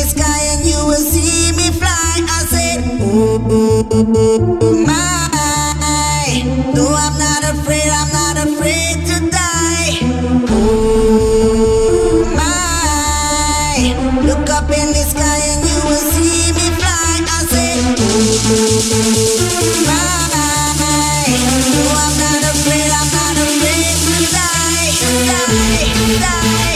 the sky and you will see me fly. I said, my. No, I'm not afraid, I'm not afraid to die. Ooh, my. Look up in the sky and you will see me fly. I said, my. No, I'm not afraid, I'm not afraid to die. Die, die.